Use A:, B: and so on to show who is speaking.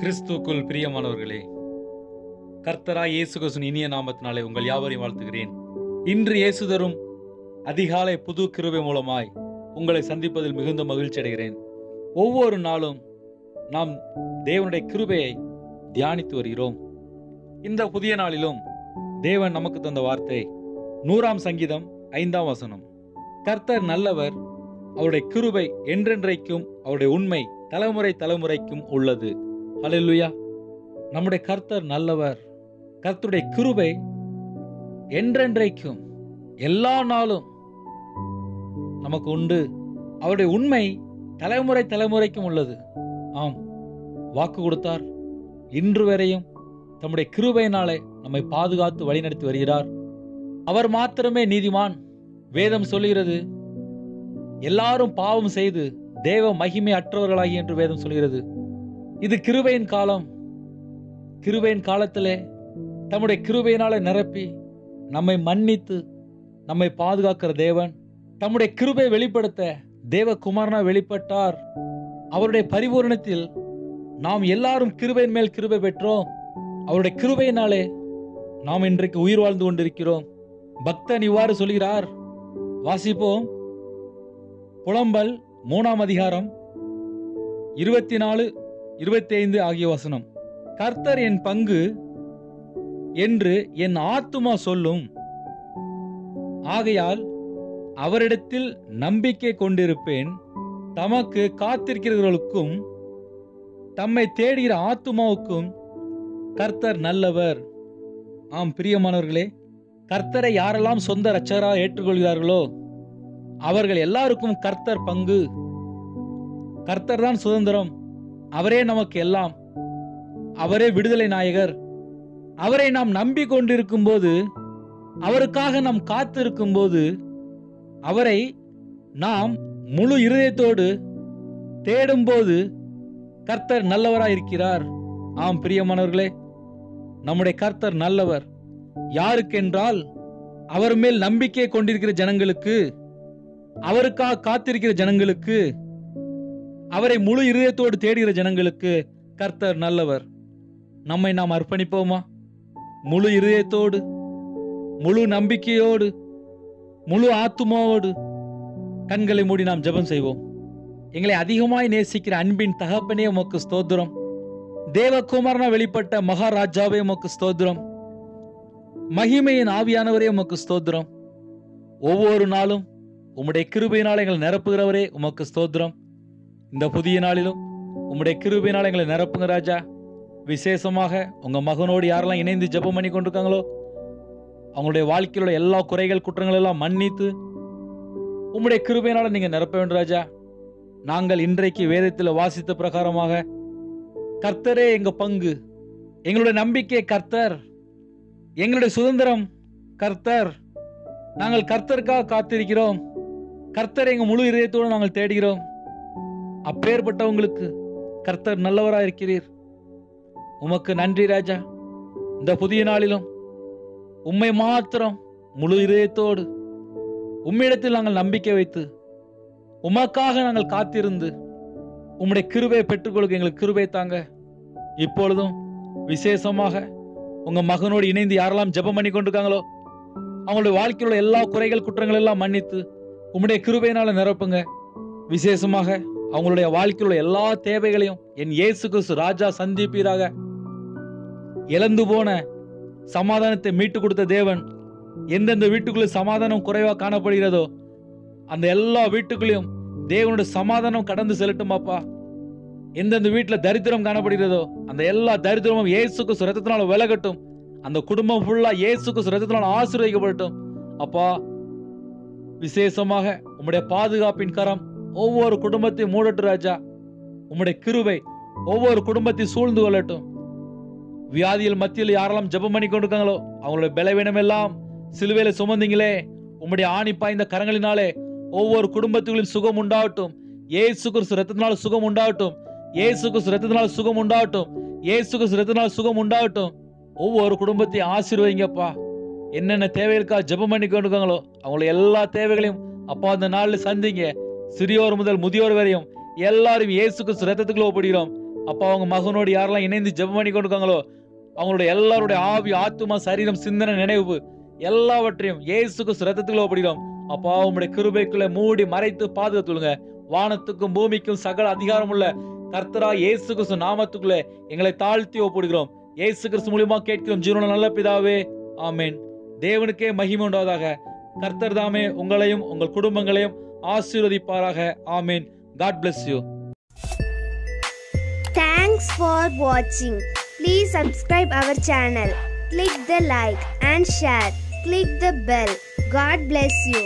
A: கிறிஸ்துக்குள் பிரியமானவர்களே கர்த்தரா இயேசு கிறிஸ்துவின் இனிய நாமத்தினாலே உங்கள் யாவரையும் வாழ்த்துகிறேன். இன்று இயேசு தரும் அதிகாலை புது கிருபை மூலமாய் உங்களை சந்திப்பதில் மிகுந்த மகிழ்ச்சி அடைகிறேன். ஒவ்வொரு நாளும் நாம் தேவனுடைய கிருபையை தியானித்து வருகிறோம். இந்த புதிய நாளிலும் தேவன் நமக்கு தந்த வார்த்தை நூறாம் சங்கீதம் ஐந்தாம் வசனம். கர்த்தர் நல்லவர் அவருடைய கிருபை என்றென்றைக்கும் அவருடைய உண்மை தலைமுறை தலைமுறைக்கும் உள்ளது. ஹalleluya. நம்முடைய கர்த்தர் நல்லவர். கர்த்தருடைய கிருபை என்றென்றைக்கும் எல்லா நாளும் நமக்கு உண்டு. அவருடைய உண்மை தலைமுறை தலைமுறைக்கும் உள்ளது. ஆம் வாக்கு கொடுத்தார். இன்று வரையும் தம்முடைய கிருபையினாலே நம்மை பாதுகாத்து வழிநடத்தி வருகிறார். அவர் மாத்திரமே நீதிமான். வேதம் சொல்கிறது எல்லாரும் பாவம் செய்து தேவ மகிமை அற்றவர்களாகி என்று வேதம் சொல்கிறது இது கிருபையின் காலம். கிருபையின் காலத்திலே தம்முடைய கிருபையினாலே நிரப்பி நம்மை மன்னித்து நம்மை பாதுகாக்கிற தேவன் தம்முடைய கிருபை வெளிப்படுத்த தேவகுமாரனா வெளிப்பட்டார். அவருடைய பரிபூரணத்தில் நாம் எல்லாரும் கிருபையின் மேல் கிருபை பெற்றோம். அவருடைய கிருபையினாலே நாம் இன்றைக்கு உயிர் வாழ்ந்து கொண்டிருக்கிறோம். பக்தன் இவ்வாறு சொல்கிறார். வாசிப்போம். புலம்பல் மூணாம் அதிகாரம் இருபத்தி நாலு இருபத்தி ஐந்து ஆகிய வசனம். கர்த்தர் என் பங்கு என்று என் ஆத்துமா சொல்லும். ஆகையால் அவரிடத்தில் நம்பிக்கை கொண்டிருப்பேன். தமக்கு காத்திருக்கிறவர்களுக்கும் தம்மை தேடுகிற ஆத்துமாவுக்கும் கர்த்தர் நல்லவர். ஆம் பிரியமானவர்களே கர்த்தரை யாரெல்லாம் சொந்த ரட்சகராக ஏற்றுக்கொள்கிறார்களோ அவர்கள் எல்லாருக்கும் கர்த்தர் பங்கு. கர்த்தர் தான் சுதந்திரம். அவரே நமக்கு எல்லாம். அவரே விடுதலை நாயகர். அவரை நாம் நம்பிக்கொண்டிருக்கும் போது அவருக்காக நாம் காத்திருக்கும் போது அவரை நாம் முழு இருதயத்தோடு தேடும்போது கர்த்தர் நல்லவராயிருக்கிறார். ஆம் பிரியமானவர்களே நம்முடைய கர்த்தர் நல்லவர். யாருக்கென்றால் அவர் மேல் நம்பிக்கை கொண்டிருக்கிற ஜனங்களுக்கு அவருக்காக காத்திருக்கிற ஜனங்களுக்கு அவரை முழு இருதயத்தோடு தேடுகிற ஜனங்களுக்கு கர்த்தர் நல்லவர். நம்மை நாம் அர்ப்பணிப்போமா? முழு இருதயத்தோடு முழு நம்பிக்கையோடு முழு ஆத்துமாவோடு கண்களை மூடி நாம் ஜெபம் செய்வோம். எங்களை அதிகமாய் நேசிக்கிற அன்பின் தகப்பனே உமக்கு ஸ்தோத்திரம். தேவகுமாரனா வெளிப்பட்ட மகாராஜாவே உமக்கு ஸ்தோத்திரம். மகிமையின் ஆவியானவரே உமக்கு ஸ்தோத்திரம். ஒவ்வொரு நாளும் உம்முடைய கிருபையினால் எங்களை நிரப்புகிறவரே உமக்கு ஸ்தோத்திரம். இந்த புதிய நாளிலும் உம்முடைய கிருபையினால் எங்களை நிரப்புங்க ராஜா. விசேஷமாக உங்கள் மகனோடு யாரெல்லாம் இணைந்து ஜெபம் பண்ணி கொண்டிருக்காங்களோ அவங்களுடைய வாழ்க்கையில எல்லா குறைகள் குற்றங்கள் எல்லாம் மன்னித்து உம்முடைய கிருபையினால் நீங்கள் நிரப்ப வேண்டும் ராஜா. நாங்கள் இன்றைக்கு வேதத்தில் வாசித்த பிரகாரமாக கர்த்தரே எங்கள் பங்கு எங்களுடைய நம்பிக்கை கர்த்தர் எங்களுடைய சுதந்திரம் கர்த்தர். நாங்கள் கர்த்தருக்காக காத்திருக்கிறோம். கர்த்தர் எங்கள் முழு இதயத்தோடு நாங்கள் தேடுகிறோம். அப்பேற்பட்டவங்களுக்கு கர்த்தர் நல்லவராக இருக்கிறீர் உமக்கு நன்றி ராஜா. இந்த புதிய நாளிலும் உம்மை மாத்திரம் முழு இதயத்தோடு உம்மிடத்தில் நாங்கள் நம்பிக்கை வைத்து உமக்காக நாங்கள் காத்திருந்து உம்முடைய கிருபையை பெற்றுக்கொள்க எங்களுக்கு கிருபை தாங்க. இப்பொழுதும் விசேஷமாக உங்க மகனோடு இணைந்து யாரெல்லாம் ஜெபம் பண்ணி கொண்டிருக்காங்களோ அவங்களுடைய வாழ்க்கையில் உள்ள எல்லா குறைகள் குற்றங்கள் எல்லாம் மன்னித்து உம்முடைய கிருபையினால நிரப்புங்க. விசேஷமாக அவங்களுடைய வாழ்க்கையில் உள்ள எல்லா தேவைகளையும் என் இயேசு கிறிஸ்து ராஜா சந்திப்பீராக. இழந்து போன சமாதானத்தை மீட்டு கொடுத்த தேவன் எந்தெந்த வீட்டுக்குள்ள சமாதானம் குறைவாக காணப்படுகிறதோ அந்த எல்லா வீட்டுக்குள்ளேயும் தேவனுடைய சமாதானம் கடந்து செல்லட்டும் அப்பா. எந்தெந்த வீட்டில் தரித்திரம் காணப்படுகிறதோ அந்த எல்லா தரித்திரமும் இயேசுக்கு சுரத்தினால விலகட்டும். அந்த குடும்பம் ஃபுல்லா இயேசுக்கு சுரத்தினால ஆசீர்வதிக்கப்படட்டும். அப்பா விசேஷமாக உம்முடைய பாதுகாப்பின் கரம் ஒவ்வொரு குடும்பத்தையும் மூடட்டும் ராஜா. உம்முடைய கிருவை ஒவ்வொரு குடும்பத்தையும் சூழ்ந்து கொள்ளட்டும். வியாதியில் மத்தியில் யாரெல்லாம் ஜெபம் பண்ணி கொண்டிருக்காங்களோ அவங்களுடைய பலவீனம் எல்லாம் சிலுவையில சுமந்தீங்களே. உம்முடைய ஆணி பாய்ந்த கரங்களினாலே ஒவ்வொரு குடும்பத்துகளின் சுகம் உண்டாகட்டும். ஏசு கிறிஸ்து ரத்தத்தினால் சுகம் உண்டாகட்டும். ஏசு கிறிஸ்து ரத்தத்தினால் சுகம் உண்டாகட்டும். ஏசு கிறிஸ்து ரத்தத்தினால் சுகம் உண்டாகட்டும். ஒவ்வொரு குடும்பத்தையும் ஆசீர்வதிங்கப்பா. என்னென்ன தேவைகளுக்காக ஜெபம் பண்ணி கொண்டிருக்காங்களோ அவங்கள எல்லா தேவைகளையும் அப்பா அந்த நாளில் சந்திங்க. சிறியோர் முதல் முதியோர் வரையும் எல்லாரும் இயேசுக்கு ரத்தத்துக்குள்ள ஒப்பிடுகிறோம். அப்போ அவங்க மகனோடு யாரெல்லாம் இணைந்து ஜெபம் பண்ணி கொண்டிருக்காங்களோ அவங்களுடைய எல்லாருடைய ஆவி ஆத்துமா சரீரம் சிந்தனை நினைவு எல்லாவற்றையும் இயேசுக்கு ரத்தத்துக்குள்ள ஒப்பிடுகிறோம். அப்பா உங்களுடைய கிருபைக்குள்ள மூடி மறைத்து பாதுகாத்துள்ளுங்க வானத்துக்கும் பூமிக்கும் சகல அதிகாரம் உள்ள கர்த்தரா இயேசு கிறிஸ்து நாமத்துக்குள்ள எங்களை தாழ்த்தி ஒப்பிடுகிறோம். இயேசு கிறிஸ்து மூலியமா கேட்கிறோம். ஜீவன நல்ல பிதாவே ஆமேன். தேவனுக்கே மகிமை உண்டாவதாக. கர்த்தர் தாமே உங்களையும் உங்கள் குடும்பங்களையும் ஆசீர்வதிப்பாராக ஆமென் God bless you
B: Thanks for watching. Please subscribe our channel. Click the like and share. Click the bell. God bless you.